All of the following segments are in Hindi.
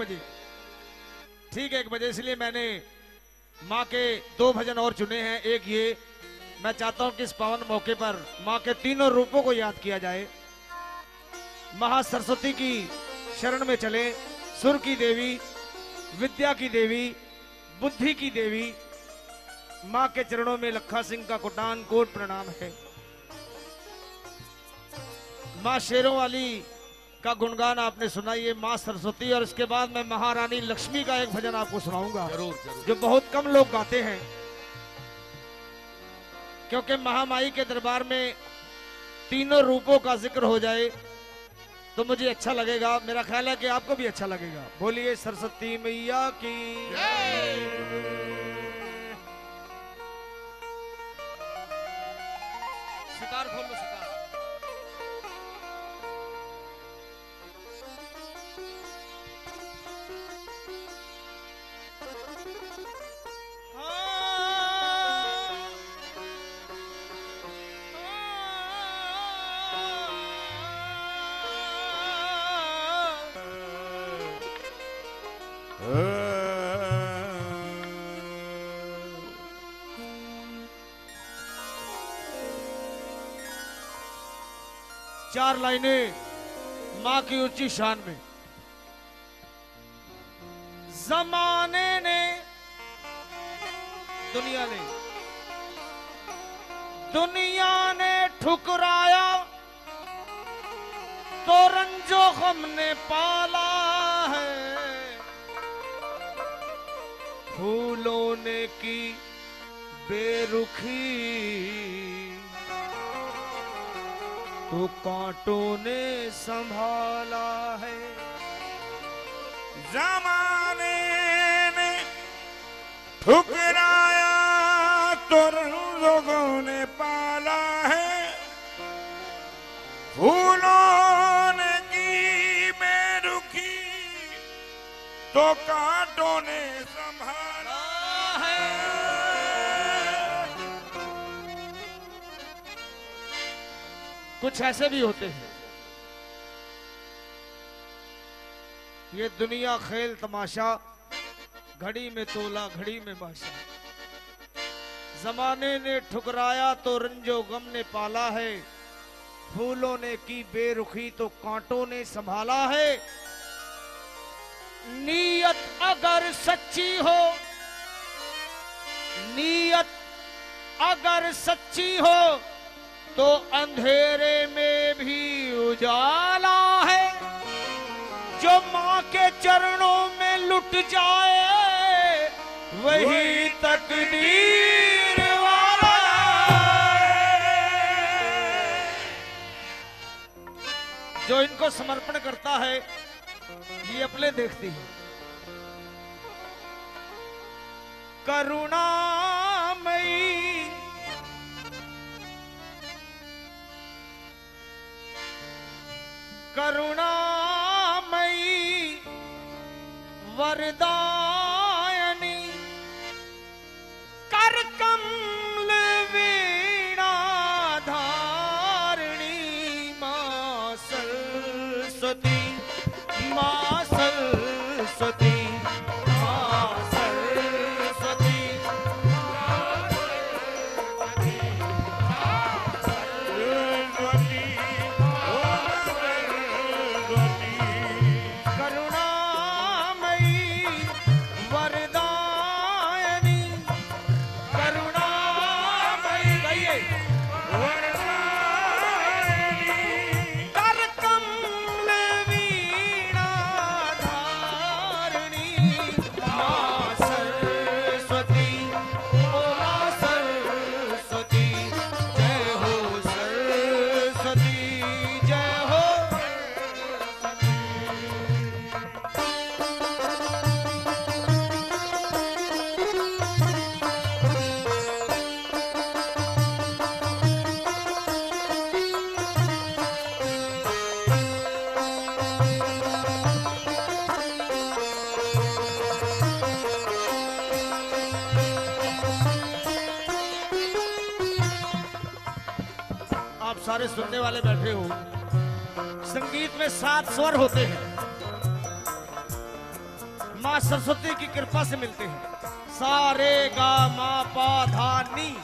बजे। ठीक है, एक बजे, इसलिए मैंने माँ के दो भजन और चुने हैं। एक ये, मैं चाहता हूँ कि इस पावन मौके पर माँ के तीनों रूपों को याद किया जाए। महा सरस्वती की शरण में चले, सुर की देवी, विद्या की देवी, बुद्धि की देवी। माँ के चरणों में लखा सिंह का कुटान, कोट प्रणाम है। माँ शेरों वाली का गुणगान आपने सुना ये माँ सरस्वती और इसके बाद मैं महारानी लक्ष्मी का एक भजन आपको सुनाऊँगा ज़रूर ज़रूर। जो बहुत कम लोग गाते हैं। क्योंकि महामाई के दरबार में तीनों रूपों का ज़िक्र हो जाए तो मुझे अच्छा लगेगा। मेरा ख्याल है कि आपको भी अच्छा लगेगा। बोलिए सरस्वती मैया की। चार लाइनें माँ की ऊँची शान में। जमाने ने दुनिया ने दुनिया ने ठुकराया तो रंजो हमने पाला है। फूलों ने की बेरुखी तो कांटों ने संभाला है। जमाने ने ठुकराया तो लोगों ने पाला है। फूलों ने की बेरुखी तो कांटों ने कुछ ऐसे भी होते हैं। ये दुनिया खेल तमाशा, घड़ी में तोला, घड़ी में बाशा। जमाने ने ठुकराया तो रंजो गम ने पाला है। फूलों ने की बेरुखी तो कांटों ने संभाला है। नीयत अगर सच्ची हो, नीयत अगर सच्ची हो तो अंधेरे में भी उजाला है जो माँ के चरणों में लुट जाए, वही तकदीर वाला। जो इनको समर्पण करता है, ये अपने देखती है करुणामयी करुणामयी वरदायनी वाले सुनने वाले बैठे हो। संगीत में सात स्वर होते हैं। माँ सरस्वती की कृपा से मिलते हैं। सारे गा, मा, पा, धा, नी।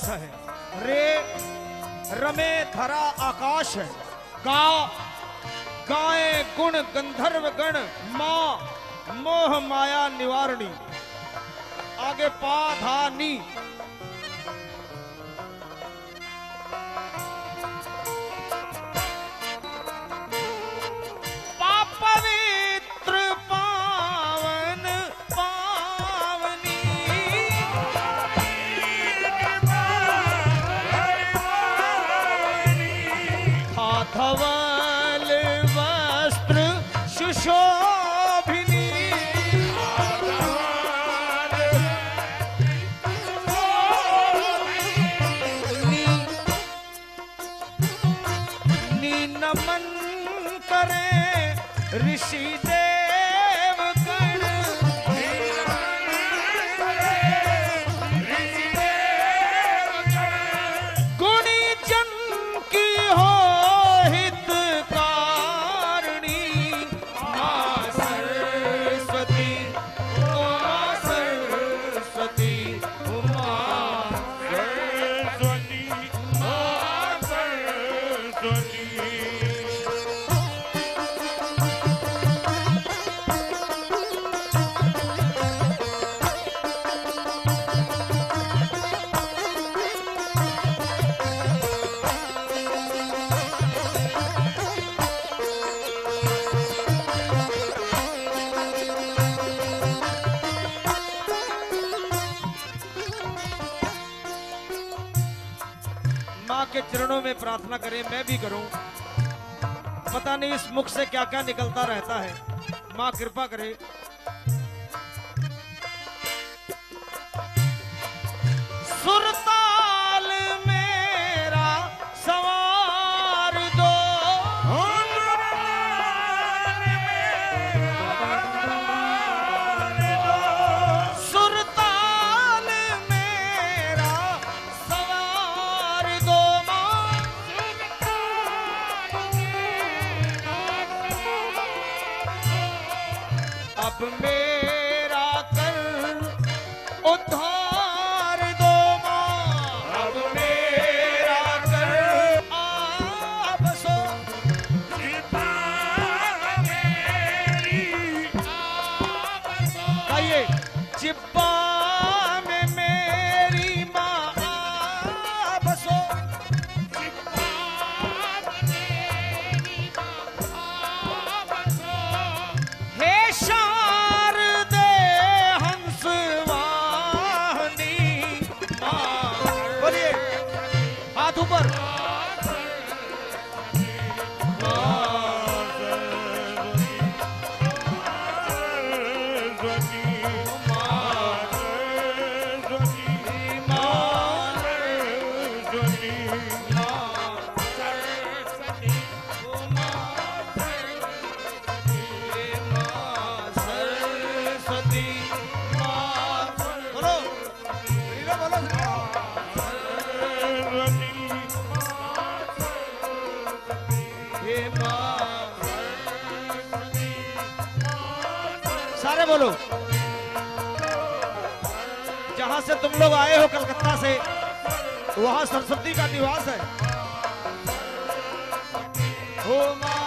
आकाश है। रे, रमे धरा आकाश है। गा, गाए गुण गंधर्व गण, मा, मोह माया निवारणी। आगे पाधानी नमन करें ऋषि देव चरणों में प्रार्थना करें, मैं भी करूँ। पता नहीं इस मुख से क्या क्या निकलता रहता है। माँ, कृपा करे। सुरता your ball. बोलो। जहाँ से तुम लोग आए हो कलकत्ता से, वहाँ सरस्वती का निवास है। हो माँ